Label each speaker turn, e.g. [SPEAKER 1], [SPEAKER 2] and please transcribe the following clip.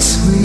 [SPEAKER 1] sweet.